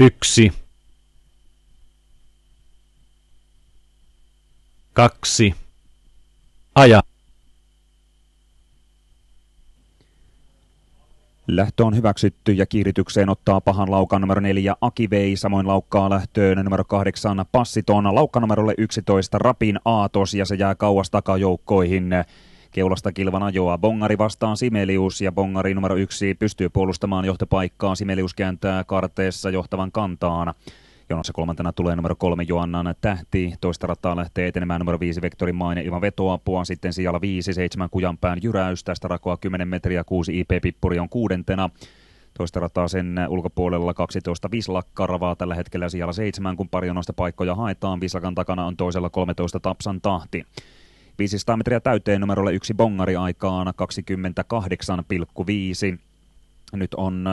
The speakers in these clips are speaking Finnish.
Yksi. Kaksi. Aja. Lähtö on hyväksytty ja kiiritykseen ottaa pahan laukan numero 4 Akivei, samoin laukkaa lähtöön numero 8 Passiton, laukka numerolle 11 Rapin Aatos ja se jää kauas takajoukkoihin. Keulasta kilvan ajoa. Bongari vastaan Simelius ja Bongari numero yksi pystyy puolustamaan johtopaikkaa. Simelius kääntää karteessa johtavan kantaan. Jonossa kolmantena tulee numero kolme Joannan Tähti. Toista rataa lähtee etenemään numero viisi Vektorin Maine ilman vetoapua. Sitten sijalla viisi, seitsemän Kujanpään jyräys. Tästä rakoa 10 metriä, kuusi IP-pippuri on kuudentena. Toista rataa sen ulkopuolella 12 Vislakka ravaa tällä hetkellä sijalla seitsemän, kun pari paikkoja haetaan. Vislakan takana on toisella 13 Tapsan tahti. 500 metriä täyteen numerolle yksi bongari aikaan 28,5. Nyt on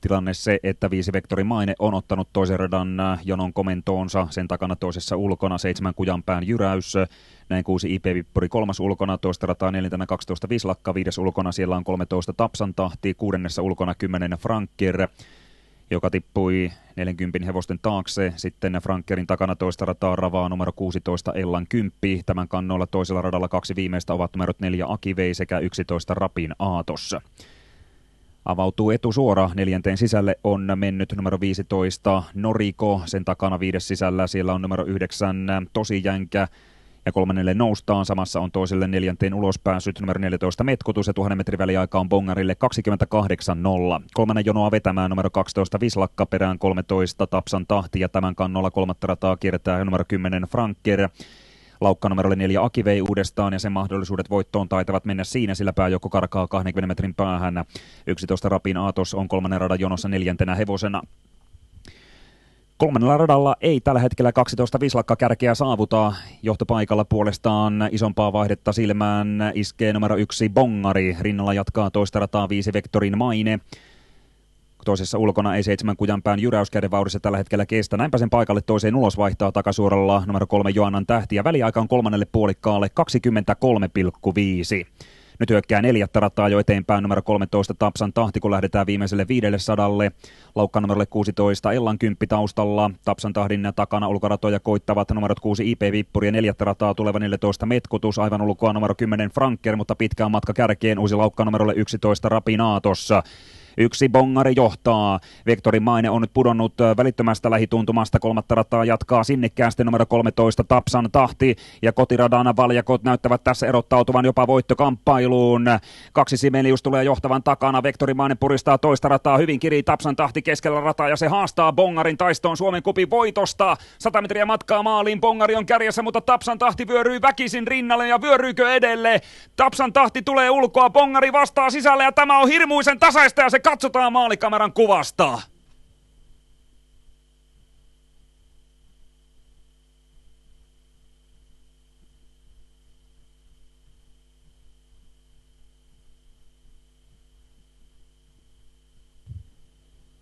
tilanne se, että viisi vektori Maine on ottanut toisen radan äh, jonon komentoonsa, sen takana toisessa ulkona seitsemän kujanpään jyräys, näin kuusi IP-vippuri kolmas ulkona, toista rataa neljäntenä 12 Vislakka, viides ulkona siellä on 13 Tapsan tahti, kuudennessa ulkona 10 Frankir, joka tippui 40 hevosten taakse. Sitten Frankerin takana toista rataa ravaa numero 16 Ellan Kymppi. Tämän kannoilla toisella radalla kaksi viimeistä ovat numerot 4 Akivei sekä 11 Rapin Aatos. Avautuu etusuora neljänteen sisälle on mennyt numero 15 Noriko, sen takana viides sisällä siellä on numero 9 Tosijänkä ja kolmannelle noustaan. Samassa on toiselle neljänteen ulospääsyt numero 14 Metkutus ja tuhannen metrin väliaika on Bongarille 28-0. Kolmannen jonoa vetämään numero 12 Vislakka perään 13 Tapsan tahti ja tämän kannolla kolmatta rataa kiertää numero 10 Franker. Laukka numerolle neljä Aki vei uudestaan ja sen mahdollisuudet voittoon taitavat mennä siinä, sillä pääjokko karkaa 20 metrin päähän. 11 Rapin Aatos on kolmannen radan jonossa neljäntenä hevosena. Kolmannella radalla ei tällä hetkellä 12 vislakka kärkeä saavuta. Johtopaikalla puolestaan isompaa vaihdetta silmään iskee numero yksi Bongari. Rinnalla jatkaa toista rataa viisi Vektorin Maine. Toisessa ulkona ei seitsemän kujanpään jyräyskäden vauhdissa tällä hetkellä kestä. Näinpä sen paikalle toiseen ulos vaihtaa takasuoralla numero kolme Joannan tähti ja väliaika on kolmannelle puolikkaalle 23,5. Nyt hyökkää neljättä rataa jo eteenpäin numero 13 Tapsan tahti, kun lähdetään viimeiselle viidelle sadalle. Laukka numerolle 16 Ellan kymppi taustalla. Tapsan tahdin takana ulkoratoja koittavat numerot 6 IP Vippuri ja neljättä rataa tuleva 14 Metkutus. Aivan ulkoa numero 10 Franker, mutta pitkään matka kärkeen uusi laukka numerolle 11 Rapinaatossa. Yksi bongari johtaa. Vektorin maine on nyt pudonnut välittömästä lähituntumasta. Kolmatta rataa jatkaa sinnikkäästi numero 13 Tapsan tahti. Ja kotiradana valjakot näyttävät tässä erottautuvan jopa voittokamppailuun. Kaksi Simelius tulee johtavan takana. Vektorin maine puristaa toista rataa hyvin kiri Tapsan tahti keskellä rataa ja se haastaa bongarin taistoon Suomen kupin voitosta. 100 metriä matkaa maaliin. Bongari on kärjessä, mutta Tapsan tahti vyöryy väkisin rinnalle ja vyöryykö edelle. Tapsan tahti tulee ulkoa, bongari vastaa sisälle ja tämä on hirmuisen tasaista ja se Katsotaan maalikameran kuvasta.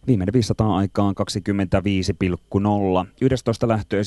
Viimeinen 500 aikaan 25,0. 11 lähtö